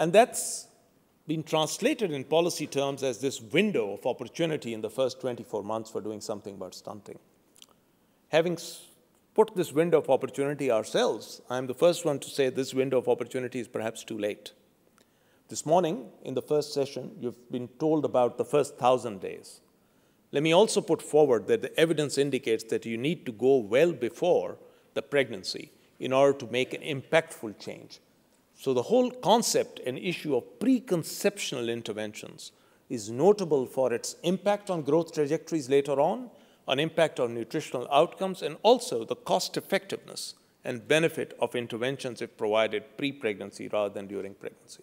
And that's been translated in policy terms as this window of opportunity in the first 24 months for doing something about stunting. Having put this window of opportunity ourselves, I'm the first one to say this window of opportunity is perhaps too late. This morning, in the first session, you've been told about the first thousand days. Let me also put forward that the evidence indicates that you need to go well before the pregnancy in order to make an impactful change. So the whole concept and issue of preconceptional interventions is notable for its impact on growth trajectories later on, an impact on nutritional outcomes, and also the cost effectiveness and benefit of interventions if provided pre-pregnancy rather than during pregnancy.